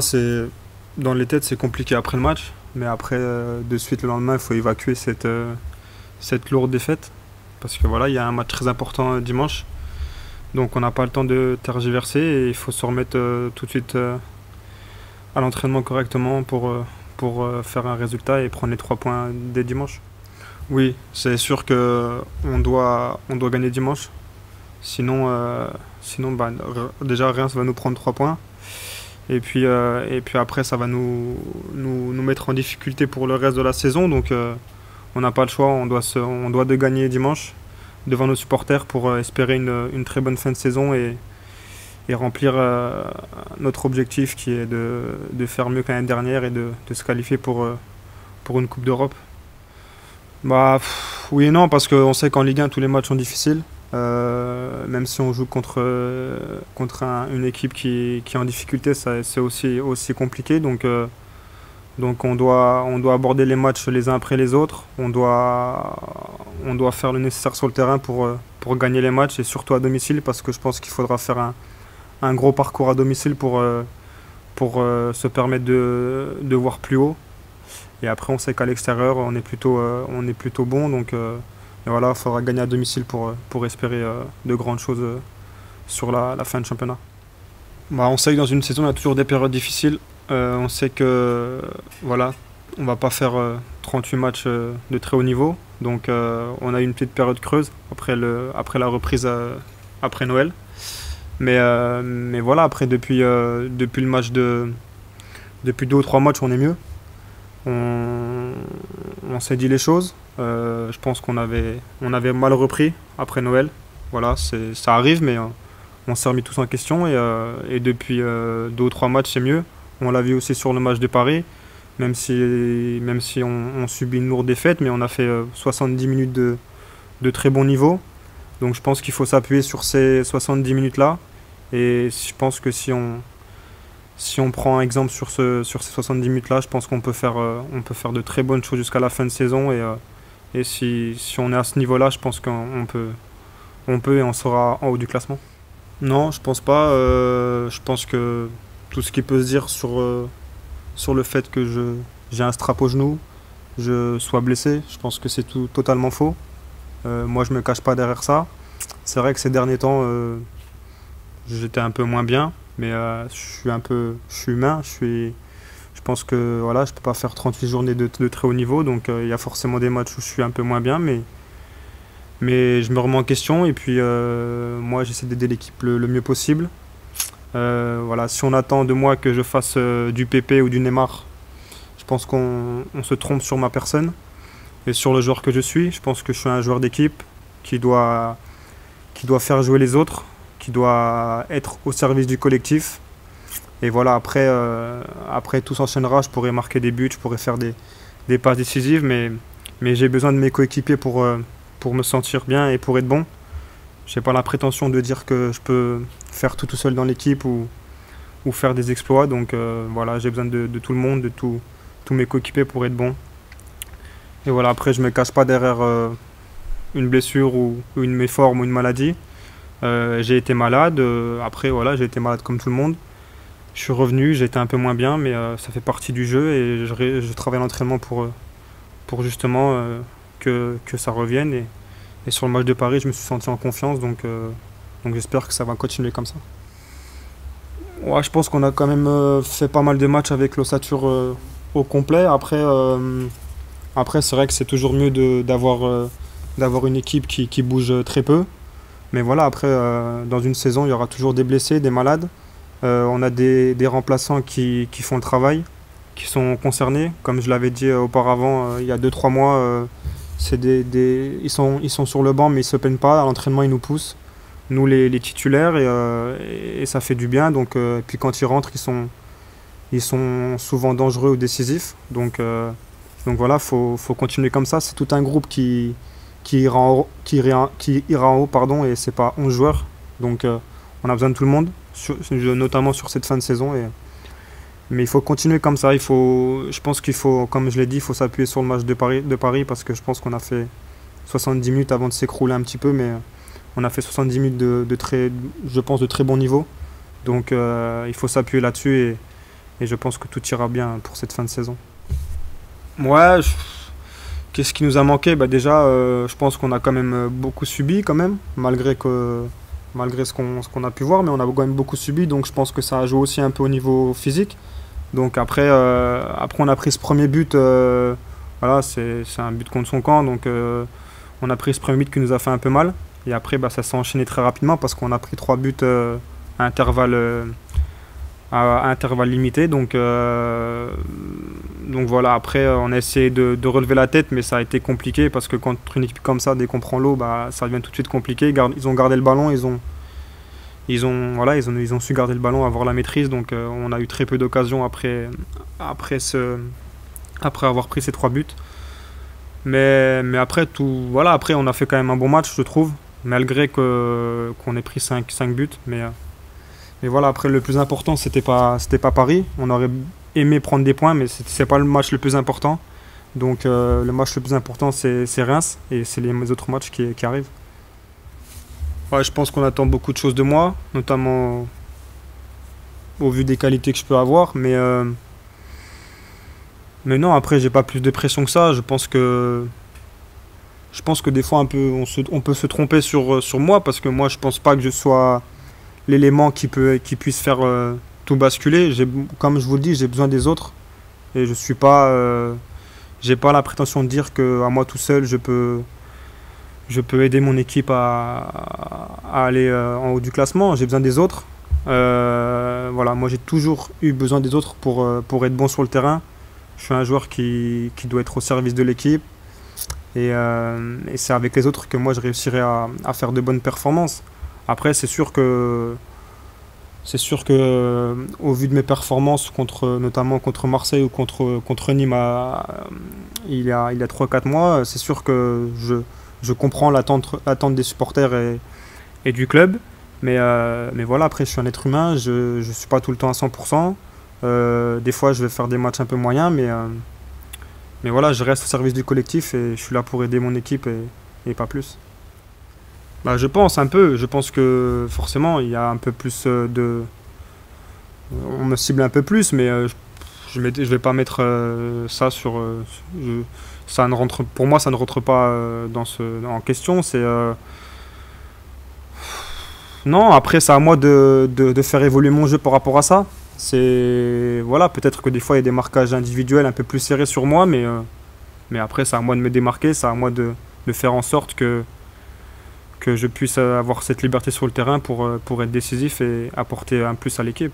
c'est dans les têtes, c'est compliqué après le match, mais après, euh, de suite le lendemain, il faut évacuer cette, euh, cette lourde défaite. Parce que voilà, il y a un match très important euh, dimanche. Donc on n'a pas le temps de tergiverser et il faut se remettre tout de suite à l'entraînement correctement pour, pour faire un résultat et prendre les trois points dès dimanche. Oui, c'est sûr qu'on doit, on doit gagner dimanche. Sinon, sinon bah, déjà va nous prendre trois points. Et puis, euh, et puis après, ça va nous, nous, mettre en difficulté pour le reste de la saison. Donc euh, on n'a pas le choix, on doit, se, de gagner dimanche devant nos supporters pour euh, espérer une, très bonne fin de saison et, remplir notre objectif qui est de, faire mieux qu'année dernière et de, se qualifier pour une Coupe d'Europe. Bah, oui et non, parce qu'on sait qu'en Ligue 1, tous les matchs sont difficiles. Euh, même si on joue contre, euh, contre une équipe qui, qui, est en difficulté, c'est aussi, aussi compliqué. Donc, euh, donc on, doit, on doit aborder les matchs les uns après les autres. On doit, on doit faire le nécessaire sur le terrain pour, pour gagner les matchs et surtout à domicile parce que je pense qu'il faudra faire un, un, gros parcours à domicile pour, pour se permettre de, de voir plus haut. Et après, on sait qu'à l'extérieur, on, est plutôt, on est plutôt bon. Donc, et voilà, il faudra gagner à domicile pour, euh, pour espérer euh, de grandes choses euh, sur la, la fin de championnat. Bah, on sait que dans une saison, il y a toujours des périodes difficiles. on sait que voilà, on va pas faire 38 matchs de très haut niveau. Donc on a une petite période creuse après, le, après la reprise après Noël. Mais, mais voilà, après depuis, depuis le match de. Depuis deux ou trois matchs, on est mieux. On, on s'est dit les choses. Euh, je pense qu'on avait, on avait mal repris après Noël. Voilà, ça arrive, mais euh, on s'est remis tous en question. Et, euh, depuis deux ou trois matchs, c'est mieux. On l'a vu aussi sur le match de Paris, même si, même si on, subit une lourde défaite, mais on a fait 70 minutes de, de très bon niveau. Donc je pense qu'il faut s'appuyer sur ces 70 minutes-là. Et je pense que si on, si on prend un exemple sur, ce, sur ces 70 minutes-là, je pense qu'on peut, faire, on peut faire de très bonnes choses jusqu'à la fin de saison. Et, et si, on est à ce niveau-là, je pense qu'on peut, et on sera en haut du classement. Non, je pense pas. Euh, je pense que tout ce qui peut se dire sur, euh, le fait que j'ai un strap au genou, je sois blessé, je pense que c'est tout totalement faux. Euh, moi, je me cache pas derrière ça. C'est vrai que ces derniers temps, j'étais un peu moins bien, mais je suis un peu, je suis humain, je suis, je pense que voilà, je peux pas faire 38 journées de, très haut niveau, donc euh, il y a forcément des matchs où je suis un peu moins bien, mais, mais je me remets en question et puis euh, moi j'essaie d'aider l'équipe le, mieux possible. Euh, voilà, si on attend de moi que je fasse du PP ou du Neymar, je pense qu'on se trompe sur ma personne et sur le joueur que je suis. Je pense que je suis un joueur d'équipe qui doit, qui doit faire jouer les autres, qui doit être au service du collectif et voilà, après, euh, après tout s'enchaînera, je pourrais marquer des buts, je pourrais faire des, des passes décisives, mais, mais j'ai besoin de mes coéquipiers pour, euh, pour me sentir bien et pour être bon. Je n'ai pas la prétention de dire que je peux faire tout tout seul dans l'équipe ou, ou faire des exploits. Donc euh, voilà, j'ai besoin de, tout le monde, de tous mes coéquipiers pour être bon. Et voilà, après, je ne me cache pas derrière une blessure ou, une méforme ou une maladie. J'ai été malade. après, voilà, j'ai été malade comme tout le monde. Je suis revenu, été un peu moins bien, mais euh, ça fait partie du jeu et je, travaille l'entraînement pour, euh, pour justement euh, que, que, ça revienne. Et, et, sur le match de Paris, je me suis senti en confiance, donc, donc j'espère que ça va continuer comme ça. Ouais, je pense qu'on a quand même fait pas mal de matchs avec l'ossature au complet. Après, après c'est vrai que c'est toujours mieux d'avoir d'avoir une équipe qui, qui, bouge très peu. Mais voilà, après, dans une saison, il y aura toujours des blessés, des malades. Euh, on a des, remplaçants qui, font le travail, qui sont concernés. Comme je l'avais dit auparavant, euh, il y a 2-3 mois, euh, ils, sont, ils sont sur le banc, mais ils ne se peignent pas. À l'entraînement, ils nous poussent, nous les, titulaires, et, ça fait du bien. Donc, puis quand ils rentrent, ils sont, ils sont souvent dangereux ou décisifs. Donc, donc voilà, il faut, continuer comme ça. C'est tout un groupe qui, qui, ira, en, qui, qui ira en haut, pardon, et c'est pas 11 joueurs. Donc on a besoin de tout le monde notamment sur cette fin de saison. Et, mais il faut continuer comme ça. Il faut, je pense qu'il faut, comme je l'ai dit, il faut s'appuyer sur le match de Paris, de Paris parce que je pense qu'on a fait 70 minutes avant de s'écrouler un petit peu, mais on a fait 70 minutes de, très, je pense, de très bon niveau. Donc euh, il faut s'appuyer là-dessus et, et je pense que tout ira bien pour cette fin de saison. Ouais, qu'est-ce qui nous a manqué? Bah Déjà, euh, je pense qu'on a quand même beaucoup subi, quand même, malgré, que, malgré ce qu'on a pu voir, mais on a quand même beaucoup subi, donc je pense que ça a joué aussi un peu au niveau physique. Donc après, euh, après on a pris ce premier but, euh, voilà, c'est un but contre son camp, donc on a pris ce premier but qui nous a fait un peu mal. Et après, bah, ça s'est enchaîné très rapidement parce qu'on a pris trois buts à intervalle à intervalle limité. Donc, euh, donc voilà, après on a essayé de, relever la tête, mais ça a été compliqué parce que contre une équipe comme ça, dès qu'on prend l'eau, bah, ça devient tout de suite compliqué. Ils ont gardé le ballon, ils ont, ils ont, voilà, ils ont, su garder le ballon, avoir la maîtrise. Donc euh, on a eu très peu d'occasions après, après, ce, après avoir pris ces trois buts. Mais, mais après, tout, voilà, après on a fait quand même un bon match, je trouve, malgré qu'on ait pris 5, 5 buts. Mais, mais voilà, après, le plus important, c'était pas, pas Paris. On aurait aimé prendre des points, mais c'est pas le match le plus important. Donc, euh, le match le plus important, c'est Reims et c'est les autres matchs qui, qui arrivent. Ouais, je pense qu'on attend beaucoup de choses de moi, notamment au vu des qualités que je peux avoir. Mais, euh, mais non, après, j'ai pas plus de pression que ça. Je pense que je pense que des fois un peu, on, se, on peut se tromper sur, sur moi parce que moi je pense pas que je sois l'élément qui, peut, qui puisse faire euh, tout basculer. Comme je vous le dis, j'ai besoin des autres. Et je suis pas. Euh, j'ai pas la prétention de dire que à moi tout seul, je peux, je peux aider mon équipe à, aller euh, en haut du classement. J'ai besoin des autres. voilà, moi j'ai toujours eu besoin des autres pour, pour être bon sur le terrain. Je suis un joueur qui, qui doit être au service de l'équipe. Et, c'est avec les autres que moi je réussirai à faire de bonnes performances. Après, c'est sûr que c'est sûr que euh, au vu de mes performances contre notamment contre Marseille ou contre Nîmes il y a il y a 3 4 mois, c'est sûr que je, comprends l'attente des supporters et, du club. Mais, euh, mais voilà, après, je suis un être humain, je ne suis pas tout le temps à 100%. Euh, des fois, je vais faire des matchs un peu moyens, mais, voilà, je reste au service du collectif et je suis là pour aider mon équipe et pas plus. Bah, je pense un peu. Je pense que forcément, il y a un peu plus euh, de. On me cible un peu plus, mais euh, je ne vais pas mettre euh, ça sur. ça ne rentre, pour moi, ça ne rentre pas dans ce, en question. C'est. Non, après, c'est à moi de, de, faire évoluer mon jeu par rapport à ça. C'est. Voilà, peut-être que des fois, il y a des marquages individuels un peu plus serrés sur moi, mais, mais après, c'est à moi de me démarquer, c'est à moi de, de faire en sorte que que je puisse avoir cette liberté sur le terrain pour, euh, pour être décisif et apporter un plus à l'équipe.